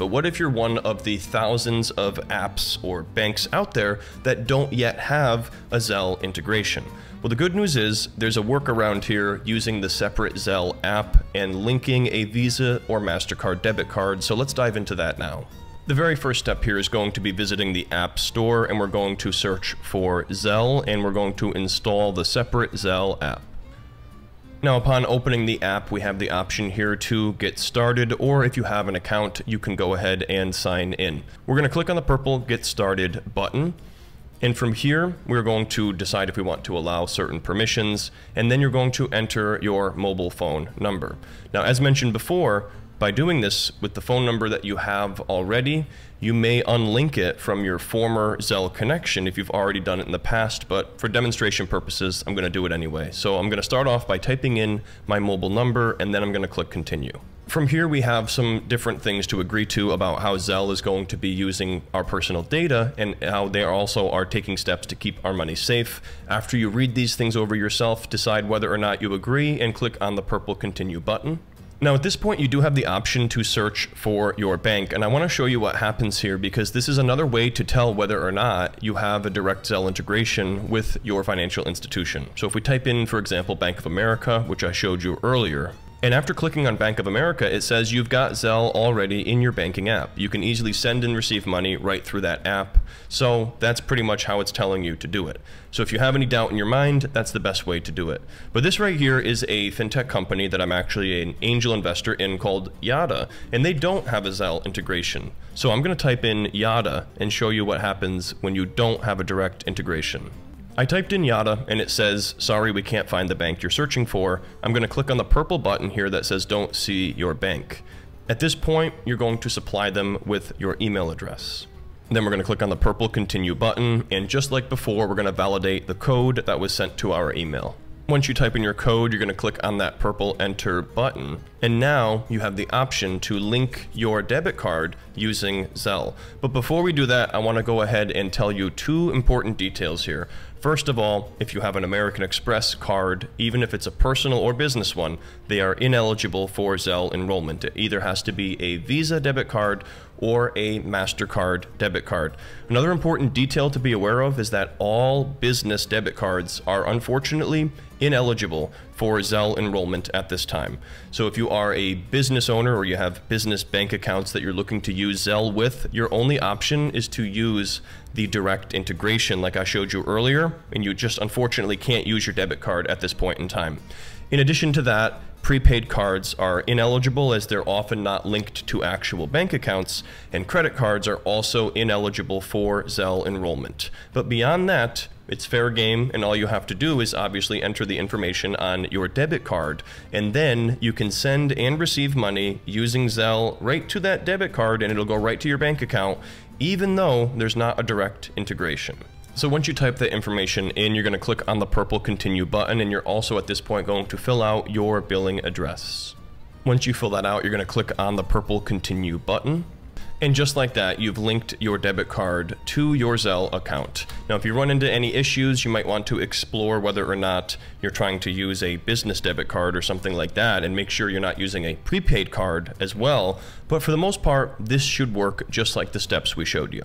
but what if you're one of the thousands of apps or banks out there that don't yet have a Zelle integration? Well, the good news is there's a workaround here using the separate Zelle app and linking a Visa or MasterCard debit card, so let's dive into that now. The very first step here is going to be visiting the App Store and we're going to search for Zelle and we're going to install the separate Zelle app. Now upon opening the app, we have the option here to get started, or if you have an account, you can go ahead and sign in. We're going to click on the purple Get Started button, and from here, we're going to decide if we want to allow certain permissions, and then you're going to enter your mobile phone number. Now, as mentioned before, by doing this with the phone number that you have already, you may unlink it from your former Zelle connection if you've already done it in the past, but for demonstration purposes, I'm going to do it anyway. So I'm going to start off by typing in my mobile number, and then I'm going to click continue. From here, we have some different things to agree to about how Zelle is going to be using our personal data and how they also are taking steps to keep our money safe. After you read these things over yourself, decide whether or not you agree and click on the purple continue button. Now at this point you do have the option to search for your bank and I want to show you what happens here because this is another way to tell whether or not you have a direct Zelle integration with your financial institution. So if we type in for example Bank of America which I showed you earlier and after clicking on Bank of America, it says you've got Zelle already in your banking app. You can easily send and receive money right through that app. So that's pretty much how it's telling you to do it. So if you have any doubt in your mind, that's the best way to do it. But this right here is a fintech company that I'm actually an angel investor in called Yotta, and they don't have a Zelle integration. So I'm going to type in Yotta and show you what happens when you don't have a direct integration. I typed in Yotta and it says, sorry, we can't find the bank you're searching for. I'm going to click on the purple button here that says don't see your bank. At this point, you're going to supply them with your email address. Then we're going to click on the purple continue button, and just like before, we're going to validate the code that was sent to our email. Once you type in your code, you're going to click on that purple enter button. And now you have the option to link your debit card using Zelle. But before we do that, I want to go ahead and tell you two important details here. First of all, if you have an American Express card, even if it's a personal or business one, they are ineligible for Zelle enrollment. It either has to be a Visa debit card or a MasterCard debit card. Another important detail to be aware of is that all business debit cards are unfortunately ineligible for Zelle enrollment at this time. So if you are a business owner or you have business bank accounts that you're looking to use Zelle with, your only option is to use the direct integration like I showed you earlier, and you just unfortunately can't use your debit card at this point in time. In addition to that, prepaid cards are ineligible as they're often not linked to actual bank accounts, and credit cards are also ineligible for Zelle enrollment. But beyond that, it's fair game, and all you have to do is obviously enter the information on your debit card, and then you can send and receive money using Zelle right to that debit card, and it'll go right to your bank account, even though there's not a direct integration. So once you type that information in, you're going to click on the purple continue button, and you're also at this point going to fill out your billing address. Once you fill that out, you're going to click on the purple continue button. And just like that, you've linked your debit card to your Zelle account. Now, if you run into any issues, you might want to explore whether or not you're trying to use a business debit card or something like that, and make sure you're not using a prepaid card as well. But for the most part, this should work just like the steps we showed you.